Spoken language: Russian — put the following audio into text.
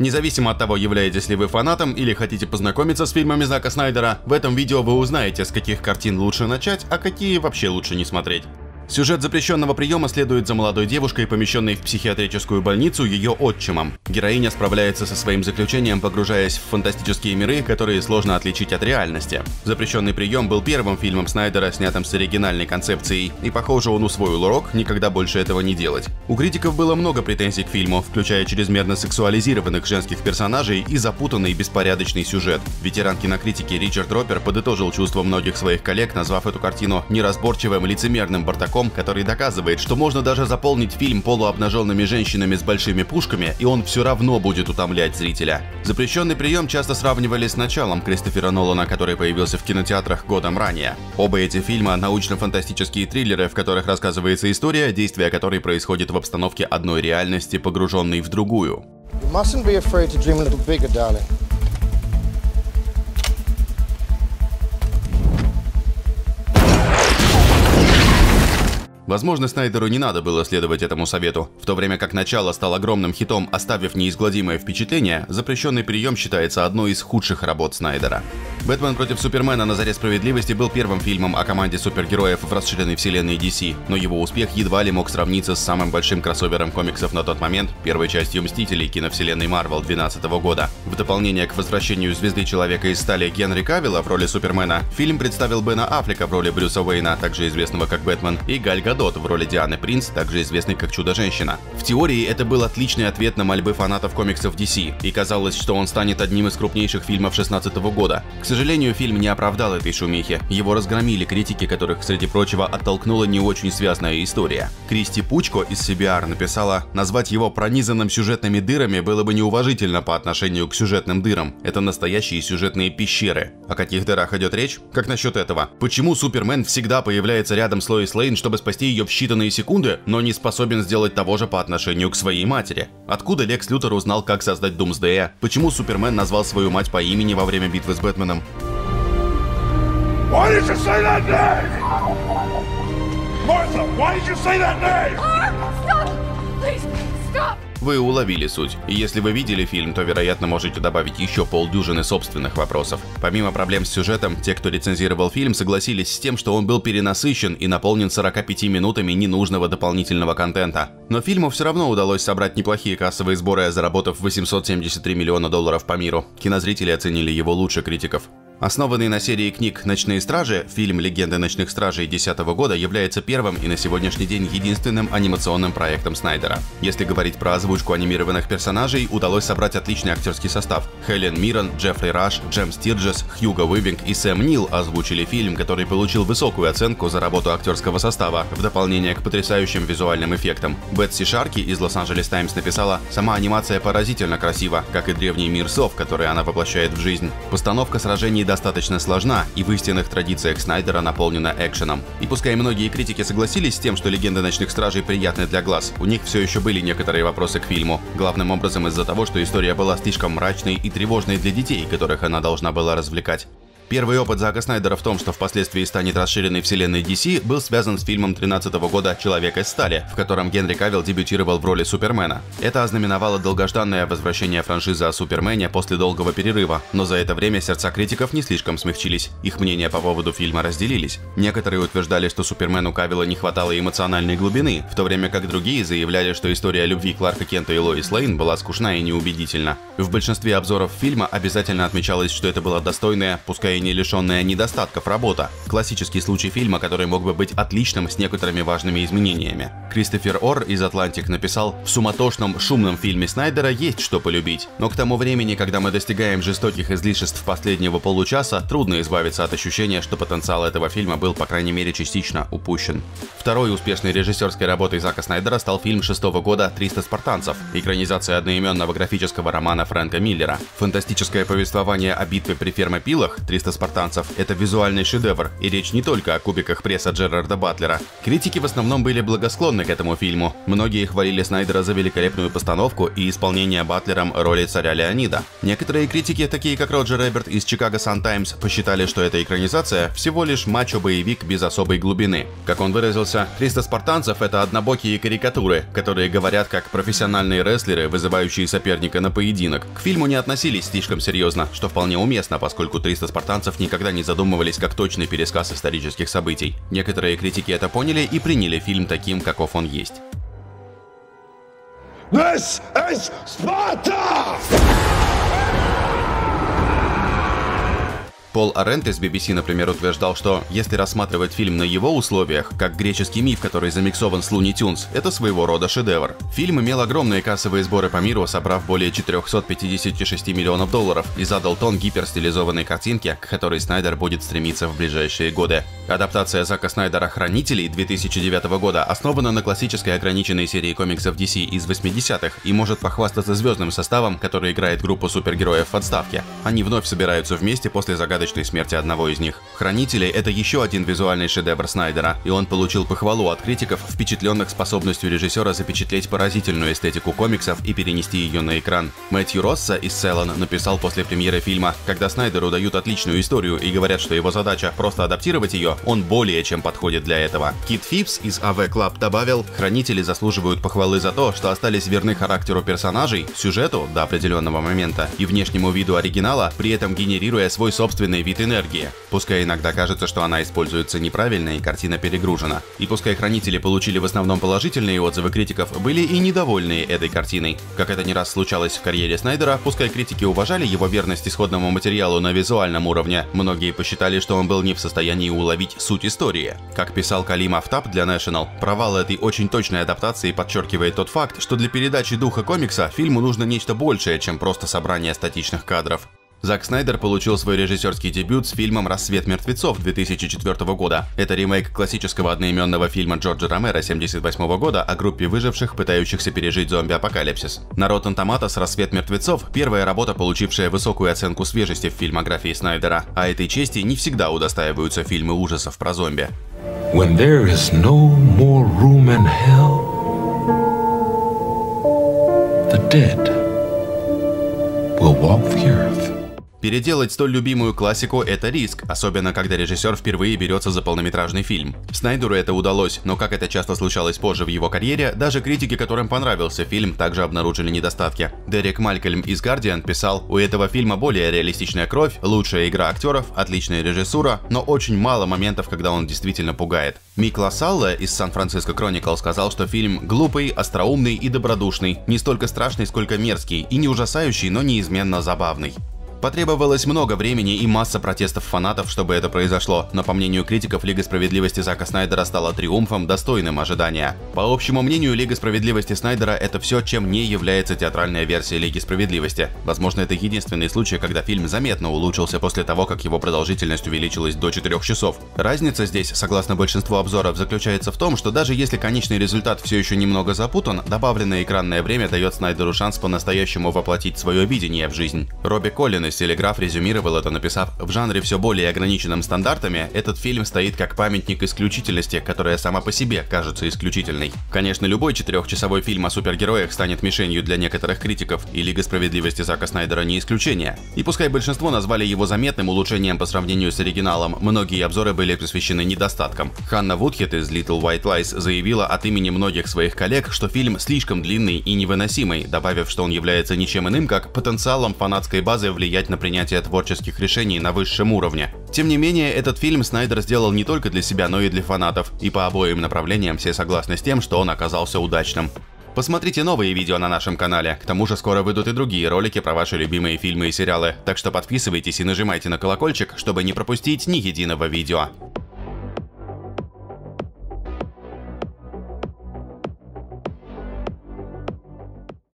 Независимо от того, являетесь ли вы фанатом или хотите познакомиться с фильмами Зака Снайдера, в этом видео вы узнаете, с каких картин лучше начать, а какие вообще лучше не смотреть. Сюжет запрещенного приема следует за молодой девушкой, помещенной в психиатрическую больницу ее отчимом. Героиня справляется со своим заключением, погружаясь в фантастические миры, которые сложно отличить от реальности. Запрещенный прием был первым фильмом Снайдера, снятым с оригинальной концепцией, и похоже он усвоил урок никогда больше этого не делать. У критиков было много претензий к фильму, включая чрезмерно сексуализированных женских персонажей и запутанный беспорядочный сюжет. Ветеран кинокритики Ричард Ропер подытожил чувства многих своих коллег, назвав эту картину неразборчивым лицемерным бардаком чуваком, который доказывает, что можно даже заполнить фильм полуобнаженными женщинами с большими пушками, и он все равно будет утомлять зрителя. Запрещенный прием часто сравнивали с началом Кристофера Нолана, который появился в кинотеатрах годом ранее. Оба эти фильма – научно-фантастические триллеры, в которых рассказывается история, действия которой происходит в обстановке одной реальности, погруженной в другую. You mustn't be afraid to dream a little bigger, darling. Возможно, Снайдеру не надо было следовать этому совету. В то время как начало стал огромным хитом, оставив неизгладимое впечатление, запрещенный прием считается одной из худших работ Снайдера. «Бэтмен против Супермена. На заре справедливости» был первым фильмом о команде супергероев в расширенной вселенной DC, но его успех едва ли мог сравниться с самым большим кроссовером комиксов на тот момент, первой частью «Мстителей» киновселенной Марвел 2012 года. В дополнение к возвращению звезды Человека из стали Генри Кавилла в роли Супермена, фильм представил Бена Аффлека в роли Брюса Уэйна, также известного как Бэтмен, и Галь Гадот в роли Дианы Принц, также известной как Чудо-женщина. В теории это был отличный ответ на мольбы фанатов комиксов DC, и казалось, что он станет одним из крупнейших фильмов 16 года. К сожалению, фильм не оправдал этой шумихи. Его разгромили критики, которых, среди прочего, оттолкнула не очень связная история. Кристи Пучко из CBR написала, назвать его пронизанным сюжетными дырами было бы неуважительно по отношению к сюжетным дырам. Это настоящие сюжетные пещеры. О каких дырах идет речь? Как насчет этого? Почему Супермен всегда появляется рядом с Лоис Лейн, чтобы спасти ее в считанные секунды, но не способен сделать того же по отношению к своей матери? Откуда Лекс Лютер узнал, как создать Думсдея? Почему Супермен назвал свою мать по имени во время битвы с Бэтменом? Why did you say that name? Martha, why did you say that name? Stop! Please! Вы уловили суть. И если вы видели фильм, то, вероятно, можете добавить еще полдюжины собственных вопросов. Помимо проблем с сюжетом, те, кто рецензировал фильм, согласились с тем, что он был перенасыщен и наполнен 45 минутами ненужного дополнительного контента. Но фильму все равно удалось собрать неплохие кассовые сборы, заработав 873 миллиона долларов по миру. Кинозрители оценили его лучше критиков. Основанный на серии книг «Ночные стражи», фильм «Легенды ночных стражей» 2010 года является первым и на сегодняшний день единственным анимационным проектом Снайдера. Если говорить про озвучку анимированных персонажей, удалось собрать отличный актерский состав. Хелен Миррен, Джеффри Раш, Джем Стирджес, Хьюго Уивинг и Сэм Нил озвучили фильм, который получил высокую оценку за работу актерского состава, в дополнение к потрясающим визуальным эффектам. Бетси Шарки из Лос-Анджелес Таймс написала, «Сама анимация поразительно красива, как и древний мир сов, который она воплощает в жизнь. Постановка сражений достаточно сложна и в истинных традициях Снайдера наполнена экшеном. И пускай многие критики согласились с тем, что «Легенда ночных стражей» приятны для глаз, у них все еще были некоторые вопросы к фильму. Главным образом из-за того, что история была слишком мрачной и тревожной для детей, которых она должна была развлекать. Первый опыт Зака Снайдера в том, что впоследствии станет расширенной вселенной DC, был связан с фильмом 13 года «Человек из стали», в котором Генри Кавилл дебютировал в роли Супермена. Это ознаменовало долгожданное возвращение франшизы о Супермене после долгого перерыва, но за это время сердца критиков не слишком смягчились. Их мнения по поводу фильма разделились. Некоторые утверждали, что Супермену Кавилла не хватало эмоциональной глубины, в то время как другие заявляли, что история любви Кларка Кента и Лоис Лейн была скучна и неубедительна. В большинстве обзоров фильма обязательно отмечалось, что это была достойная, пускай не лишенная недостатков работа. Классический случай фильма, который мог бы быть отличным с некоторыми важными изменениями. Кристофер Ор из «Атлантик» написал, в суматошном, шумном фильме Снайдера есть что полюбить, но к тому времени, когда мы достигаем жестоких излишеств последнего получаса, трудно избавиться от ощущения, что потенциал этого фильма был, по крайней мере, частично упущен. Второй успешной режиссерской работой Зака Снайдера стал фильм шестого года «300 спартанцев», экранизация одноименного графического романа Фрэнка Миллера. Фантастическое повествование о битве при фермопилах «300 300 спартанцев – это визуальный шедевр, и речь не только о кубиках пресса Джерарда Батлера. Критики в основном были благосклонны к этому фильму. Многие хвалили Снайдера за великолепную постановку и исполнение Батлером роли царя Леонида. Некоторые критики, такие как Роджер Эберт из Chicago Sun-Times, посчитали, что эта экранизация всего лишь мачо-боевик без особой глубины. Как он выразился, 300 спартанцев – это однобокие карикатуры, которые говорят как профессиональные рестлеры, вызывающие соперника на поединок. К фильму не относились слишком серьезно, что вполне уместно, поскольку 300 спартанцев никогда не задумывались как точный пересказ исторических событий. Некоторые критики это поняли и приняли фильм таким, каков он есть. This is Sparta! Пол Арент из BBC, например, утверждал, что если рассматривать фильм на его условиях, как греческий миф, который замиксован с Луни Тюнс, это своего рода шедевр. Фильм имел огромные кассовые сборы по миру, собрав более 456 миллионов долларов и задал тон гиперстилизованной картинке, к которой Снайдер будет стремиться в ближайшие годы. Адаптация Зака Снайдера «Хранителей» 2009 года основана на классической ограниченной серии комиксов DC из 80-х и может похвастаться звездным составом, который играет группу супергероев в отставке. Они вновь собираются вместе после загадочной смерти одного из них. «Хранители» — это еще один визуальный шедевр Снайдера, и он получил похвалу от критиков, впечатленных способностью режиссера запечатлеть поразительную эстетику комиксов и перенести ее на экран. Мэтью Росса из Селлон написал после премьеры фильма, когда Снайдеру дают отличную историю и говорят, что его задача просто адаптировать ее, он более чем подходит для этого. Кит Фипс из AV Club добавил, «Хранители заслуживают похвалы за то, что остались верны характеру персонажей, сюжету до определенного момента и внешнему виду оригинала, при этом генерируя свой собственный вид энергии. Пускай иногда кажется, что она используется неправильно и картина перегружена. И пускай хранители получили в основном положительные отзывы критиков, были и недовольные этой картиной. Как это не раз случалось в карьере Снайдера, пускай критики уважали его верность исходному материалу на визуальном уровне, многие посчитали, что он был не в состоянии уловить суть истории. Как писал Калим Афтаб для National, провал этой очень точной адаптации подчеркивает тот факт, что для передачи духа комикса фильму нужно нечто большее, чем просто собрание статичных кадров. Зак Снайдер получил свой режиссерский дебют с фильмом «Рассвет мертвецов» 2004 года. Это ремейк классического одноименного фильма Джорджа Ромера 78 года о группе выживших, пытающихся пережить зомби-апокалипсис. На Rotten Tomatoes «Рассвет мертвецов» — первая работа, получившая высокую оценку свежести в фильмографии Снайдера, а этой чести не всегда удостаиваются фильмы ужасов про зомби. When there is no more room in hell, the dead will walk the earth. Переделать столь любимую классику – это риск, особенно когда режиссер впервые берется за полнометражный фильм. Снайдеру это удалось, но как это часто случалось позже в его карьере, даже критики, которым понравился фильм, также обнаружили недостатки. Дерек Малькольм из Guardian писал, у этого фильма более реалистичная кровь, лучшая игра актеров, отличная режиссура, но очень мало моментов, когда он действительно пугает. Мик Лассалле из Сан-Франциско Chronicle сказал, что фильм глупый, остроумный и добродушный, не столько страшный, сколько мерзкий, и не ужасающий, но неизменно забавный. Потребовалось много времени и масса протестов фанатов, чтобы это произошло, но по мнению критиков Лига Справедливости Зака Снайдера стала триумфом, достойным ожидания. По общему мнению, Лига Справедливости Снайдера это все, чем не является театральная версия Лиги Справедливости. Возможно, это единственный случай, когда фильм заметно улучшился после того, как его продолжительность увеличилась до 4 часов. Разница здесь, согласно большинству обзоров, заключается в том, что даже если конечный результат все еще немного запутан, добавленное экранное время дает Снайдеру шанс по-настоящему воплотить свое видение в жизнь. Робби Коллин из Телеграф резюмировал это, написав, в жанре все более ограниченным стандартами, этот фильм стоит как памятник исключительности, которая сама по себе кажется исключительной. Конечно, любой четырехчасовой фильм о супергероях станет мишенью для некоторых критиков, и Лига Справедливости Зака Снайдера не исключение. И пускай большинство назвали его заметным улучшением по сравнению с оригиналом, многие обзоры были посвящены недостаткам. Ханна Вудхет из Little White Lies заявила от имени многих своих коллег, что фильм слишком длинный и невыносимый, добавив, что он является ничем иным, как потенциалом фанатской базы влиять влиять на принятие творческих решений на высшем уровне. Тем не менее, этот фильм Снайдер сделал не только для себя, но и для фанатов, и по обоим направлениям все согласны с тем, что он оказался удачным. Посмотрите новые видео на нашем канале, к тому же скоро выйдут и другие ролики про ваши любимые фильмы и сериалы, так что подписывайтесь и нажимайте на колокольчик, чтобы не пропустить ни единого видео.